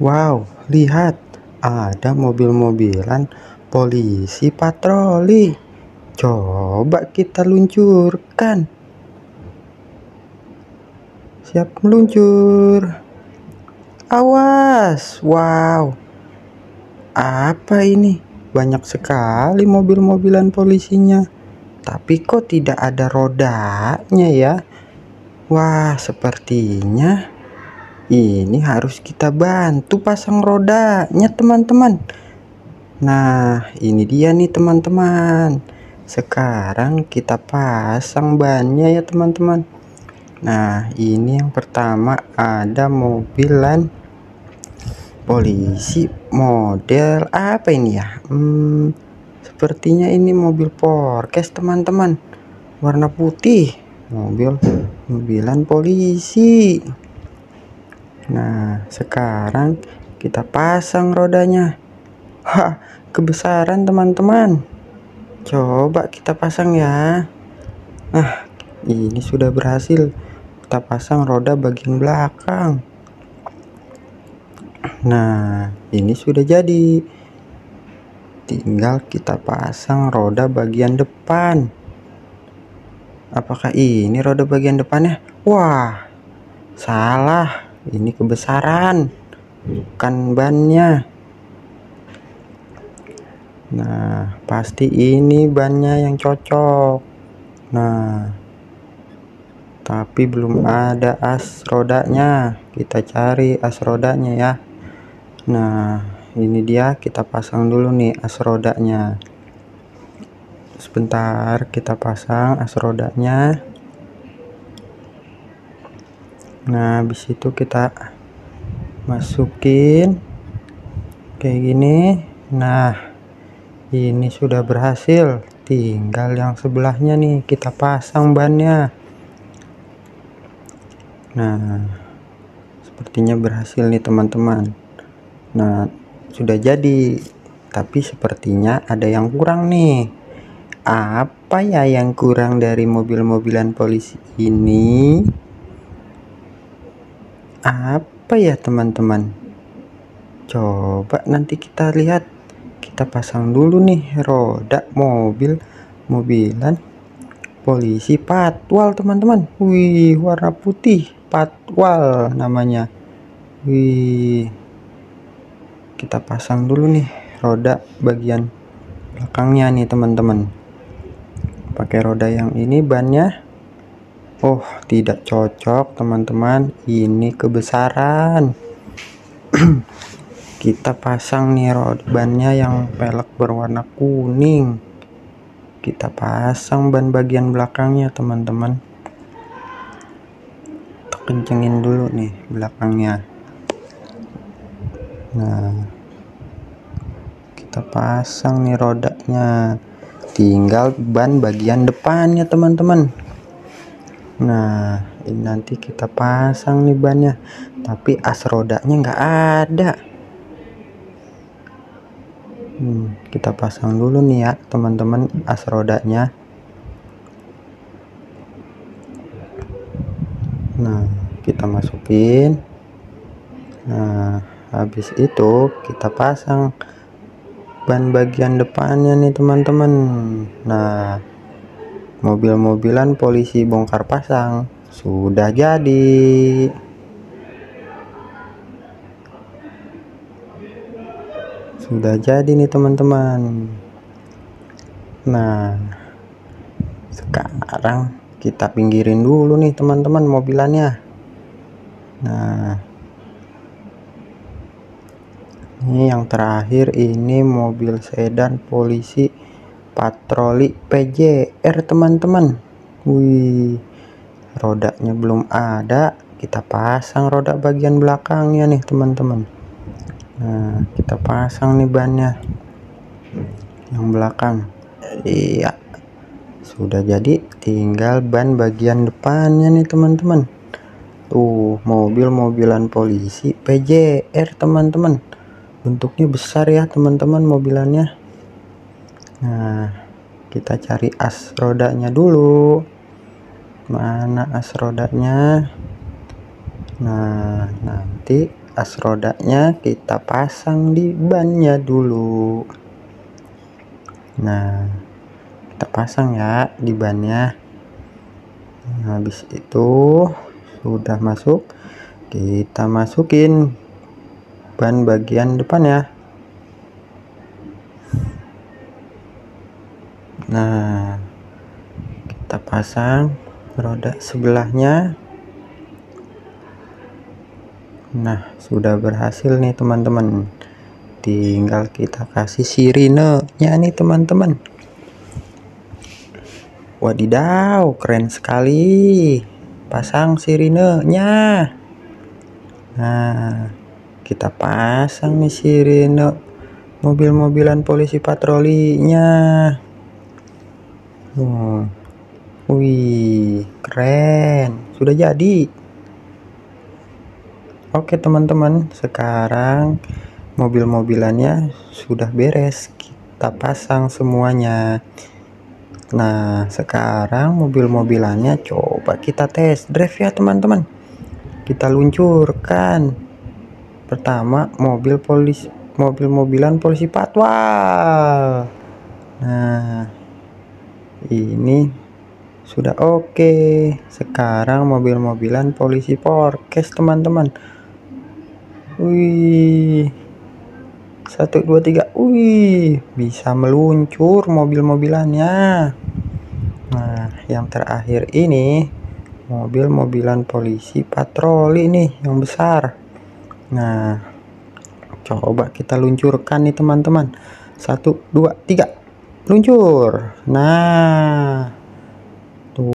Wow, lihat, ada mobil-mobilan polisi patroli. Coba kita luncurkan. Siap meluncur. Awas, wow. Apa ini? Banyak sekali mobil-mobilan polisinya. Tapi kok tidak ada rodanya ya? Wah, sepertinya ini harus kita bantu pasang rodanya teman-teman. Nah ini dia nih teman-teman. Sekarang kita pasang bannya ya teman-teman. Nah ini yang pertama ada mobilan polisi model apa ini ya? Hmm, sepertinya ini mobil porkes teman-teman. Warna putih. Mobil mobilan polisi Nah, sekarang kita pasang rodanya. Hah, kebesaran teman-teman. Coba kita pasang ya. Nah, ini sudah berhasil. Kita pasang roda bagian belakang. Nah, ini sudah jadi. Tinggal kita pasang roda bagian depan. Apakah ini roda bagian depannya? Wah, salah ini kebesaran. Bukan bannya. Nah pasti ini bannya yang cocok. Nah tapi belum ada as rodanya. Kita cari as rodanya ya. Nah ini dia kita pasang dulu nih as rodanya. Sebentar kita pasang as rodanya nah habis itu kita masukin kayak gini. Nah ini sudah berhasil. Tinggal yang sebelahnya nih kita pasang bannya. Nah sepertinya berhasil nih teman-teman. Nah sudah jadi tapi sepertinya ada yang kurang nih. Apa ya yang kurang dari mobil-mobilan polisi ini apa ya teman-teman? Coba nanti kita lihat. Kita pasang dulu nih roda mobil mobilan. Polisi patwal teman-teman. Wih warna putih patwal namanya. Wih. Kita pasang dulu nih roda bagian belakangnya nih teman-teman. Pakai roda yang ini bannya Oh, tidak cocok, teman-teman. Ini kebesaran. Kita pasang nih rod bannya yang pelek berwarna kuning. Kita pasang ban bagian belakangnya, teman-teman. Kencengin dulu nih belakangnya. Nah, kita pasang nih rodanya. Tinggal ban bagian depannya, teman-teman nah ini nanti kita pasang nih bannya. Tapi as rodanya nggak ada. Hmm, kita pasang dulu nih ya teman-teman as rodanya. Nah kita masukin. Nah habis itu kita pasang ban bagian depannya nih teman-teman. Nah mobil-mobilan polisi bongkar pasang. Sudah jadi. Sudah jadi nih teman-teman. Nah sekarang kita pinggirin dulu nih teman-teman mobilannya. Nah ini yang terakhir ini mobil sedan polisi patroli PJR teman-teman. Wih rodanya belum ada. Kita pasang roda bagian belakangnya nih teman-teman. Nah kita pasang nih bannya. Yang belakang. Iya. Sudah jadi tinggal ban bagian depannya nih teman-teman. Tuh mobil-mobilan polisi PJR teman-teman. Bentuknya besar ya teman-teman mobilannya nah kita cari as rodanya dulu. Mana as rodanya? Nah nanti as rodanya kita pasang di bannya dulu. Nah kita pasang ya di bannya. Nah, habis itu sudah masuk kita masukin ban bagian depan ya nah kita pasang roda sebelahnya. Nah sudah berhasil nih teman-teman. Tinggal kita kasih sirine nya nih teman-teman. Wadidaw keren sekali. Pasang sirine nya nah kita pasang nih sirine mobil-mobilan polisi patrolinya wih keren. Sudah jadi. Oke teman-teman sekarang mobil-mobilannya sudah beres. Kita pasang semuanya. Nah sekarang mobil-mobilannya coba kita tes drive ya teman-teman. Kita luncurkan. Pertama mobil polisi mobil-mobilan polisi patwal. Nah ini sudah oke sekarang mobil-mobilan polisi porkes teman-teman Wih. Satu, dua, tiga. Wih. Bisa meluncur mobil-mobilannya. Nah, yang terakhir ini mobil-mobilan polisi patroli nih yang besar. Nah, coba kita luncurkan nih teman-teman. Satu, dua, tiga. Luncur. Nah,